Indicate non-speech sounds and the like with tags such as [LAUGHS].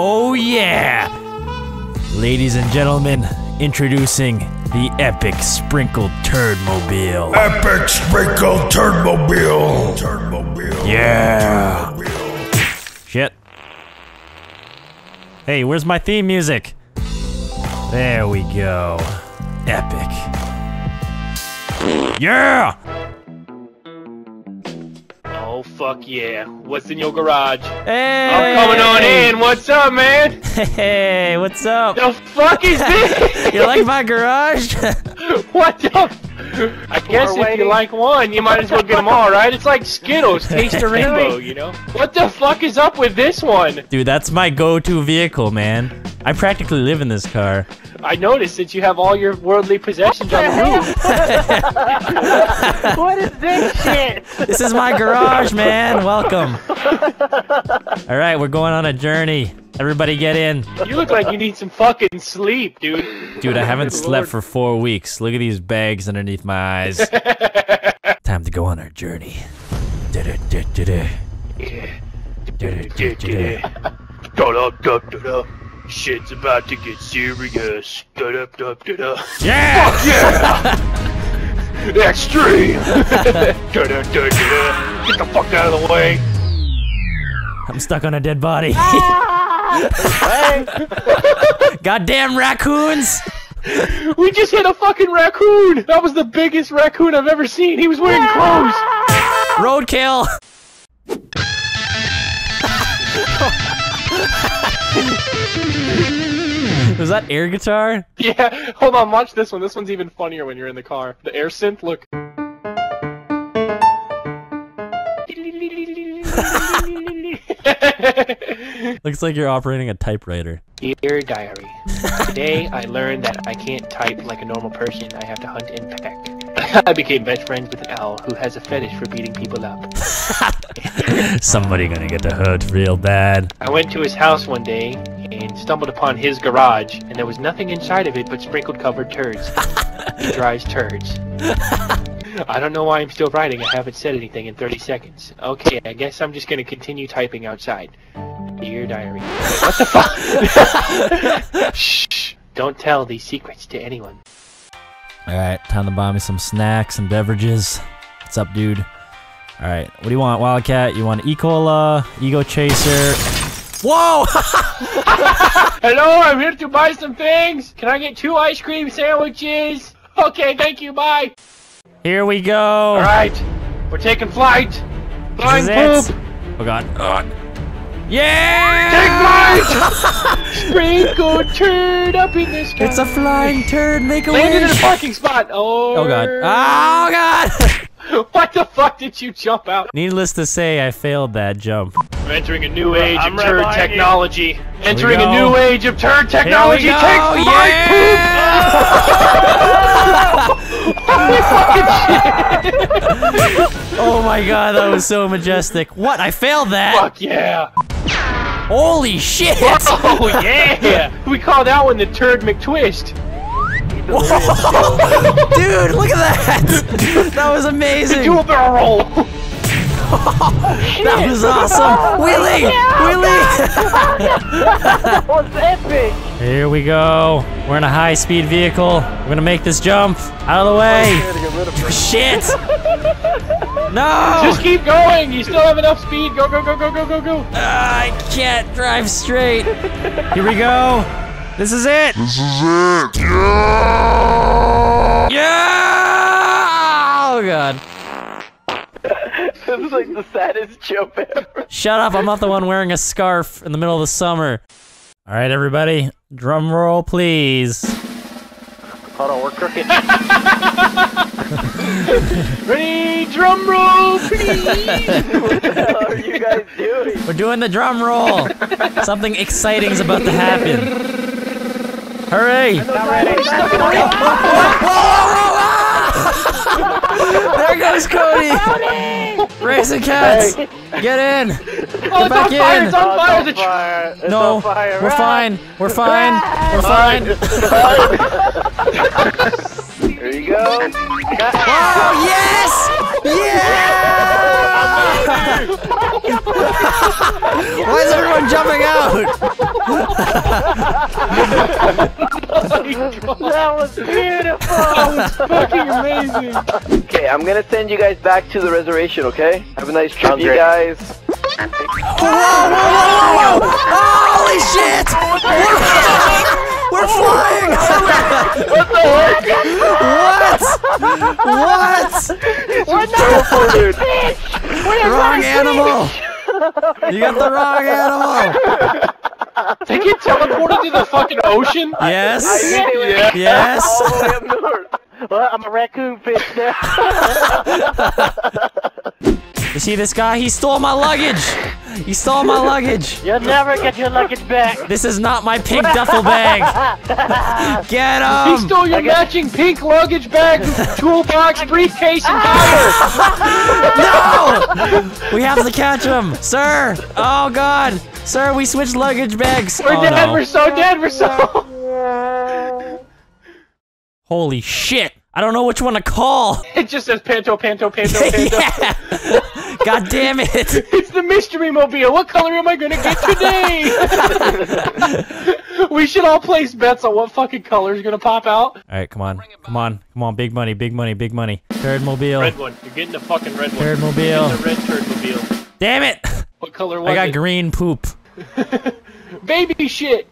Oh yeah! Ladies and gentlemen, introducing the epic sprinkled turd mobile. Epic Sprinkle Turdmobile. Turdmobile. Yeah. Turdmobile. Shit. Hey, where's my theme music? There we go. Epic. Yeah! Oh fuck yeah! What's in your garage? Hey! I'm coming on in. What's up, man? Hey, what's up? The fuck is this? [LAUGHS] You like my garage? [LAUGHS] what the? I guess if you like one, you might as well get them all, right? It's like Skittles, [LAUGHS] taste the rainbow, you know? What the fuck is up with this one? Dude, that's my go-to vehicle, man. I practically live in this car. I noticed that you have all your worldly possessions on the [LAUGHS] roof. [LAUGHS] what is this shit? This is my garage, man. Welcome. [LAUGHS] All right, we're going on a journey. Everybody get in. You look like you need some fucking sleep, dude. Dude, I haven't Good slept lord. for four weeks. Look at these bags underneath my eyes. Time to go on our journey. Da-da-da-da-da. Da-da-da-da-da. Da-da-da-da-da. Shit's about to get serious. Da-da-da-da-da. Yeah! Fuck yeah! [LAUGHS] Extreme! [LAUGHS] Da-da-da-da-da. Get the fuck out of the way! I'm stuck on a dead body. Ah! [LAUGHS] Goddamn raccoons! We just hit a fucking raccoon! That was the biggest raccoon I've ever seen! He was wearing ah! clothes! Roadkill! [LAUGHS] Was that air guitar? Yeah, hold on, watch this one. This one's even funnier when you're in the car. The air synth, look. [LAUGHS] Looks like you're operating a typewriter. Dear Diary, today I learned that I can't type like a normal person. I have to hunt and peck. [LAUGHS] I became best friends with an owl who has a fetish for beating people up. Somebody gonna get the hurt real bad. I went to his house one day and stumbled upon his garage, and there was nothing inside of it but sprinkled covered turds. [LAUGHS] he dries turds. I don't know why I'm still writing. I haven't said anything in 30 seconds. Okay, I guess I'm just gonna continue typing outside. Dear diary. What the fuck? [LAUGHS] Shh! Don't tell these secrets to anyone. Alright, time to buy me some snacks and beverages. What's up, dude? Alright, what do you want, Wildcat? You want E-Cola, Ego Chaser? Whoa! [LAUGHS] Hello, I'm here to buy some things. Can I get two ice cream sandwiches? Okay, thank you. Bye. Here we go! All right, we're taking flight. Flying poop. Oh god. Ugh. Yeah! Take flight. [LAUGHS] Sprinkled turd up in the sky. It's a flying turd, make a Landed in a parking spot. Oh. Oh god. Oh [LAUGHS] god! [LAUGHS] What the fuck did you jump out? Needless to say, I failed that jump. We're entering a new age I'm of turd right behind you. technology. Entering a new age of turd technology. Here we go. Take flight, [LAUGHS] oh my god, that was so majestic. What? I failed that? Fuck yeah. Holy shit! [LAUGHS] Oh yeah. we call that one the turd McTwist. [LAUGHS] Dude, look at that! [LAUGHS] That was amazing! Do a barrel roll. That was awesome! [LAUGHS] Wheelie! That was epic! Here we go. We're in a high-speed vehicle. We're gonna make this jump. Out of the way! Shit! No! Just keep going. You still have enough speed. Go, go, go, go, go, go, go. Ah, I can't drive straight. Here we go. This is it. This is it. Yeah. Yeah! Oh god. This is like the saddest jump ever. Shut up, I'm not the one wearing a scarf in the middle of the summer. All right, everybody, drum roll, please. Hold on, we're crooked. [LAUGHS] Ready, drum roll, please. [LAUGHS] what the hell are you guys doing? We're doing the drum roll. Something exciting is about to happen. Hurry! Not ready. There goes Cody! RacingCatz! Get in! Oh, it's back fire. in. It's on fire. it's on fire. It's No, on fire. we're fine. We're fine. We're fine. There you go. Oh yes! Yeah! [LAUGHS] Why is everyone jumping popping [LAUGHS] out. That was beautiful. [LAUGHS] That was Fucking amazing. okay, I'm gonna send you guys back to the reservation. Okay? Have a nice trip, Sounds you great. guys. Holy shit! We're [LAUGHS] flying! what? What? Beautiful, dude. Wrong animal! You got the wrong animal! [LAUGHS] They get teleported to the fucking ocean? [LAUGHS] Yes? Yeah. Yes? All the way up north. Well, I'm a raccoon fish now. [LAUGHS] You see this guy? He stole my luggage! [LAUGHS] He stole my luggage! You'll never get your luggage back. This is not my pink duffel bag! [LAUGHS] Get him. He stole your matching pink luggage bag, toolbox, [LAUGHS] briefcase, and ah! tire! No! We have to catch him! Sir! Oh god! Sir, we switched luggage bags! We're oh, dead, no. we're so dead, we're so... Holy shit! I don't know which one to call! It just says Panto, Panto, Panto, [LAUGHS] Panto. yeah! God damn it! [LAUGHS] It's the mystery mobile. What color am I gonna get today? [LAUGHS] we should all place bets on what fucking color is gonna pop out. Alright, come on. Come on. Come on. Big money, big money, big money. Turd mobile. Red one. You're getting the fucking red one. Turd You're mobile. getting the red turd mobile. Damn it! What color was I got it? green poop. [LAUGHS] Baby shit.